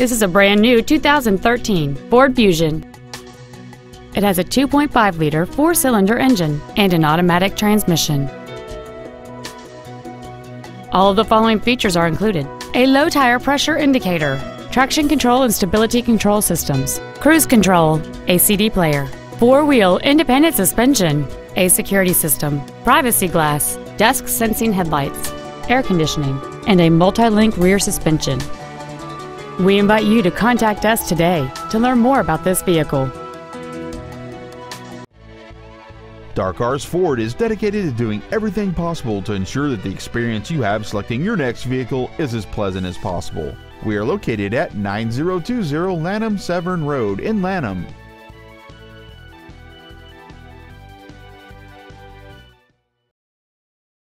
This is a brand new 2013 Ford Fusion. It has a 2.5-liter four-cylinder engine and an automatic transmission. All of the following features are included. A low tire pressure indicator, traction control and stability control systems, cruise control, a CD player, four-wheel independent suspension, a security system, privacy glass, dusk sensing headlights, air conditioning, and a multi-link rear suspension. We invite you to contact us today to learn more about this vehicle. Darcars Ford is dedicated to doing everything possible to ensure that the experience you have selecting your next vehicle is as pleasant as possible. We are located at 9020 Lanham Severn Road in Lanham.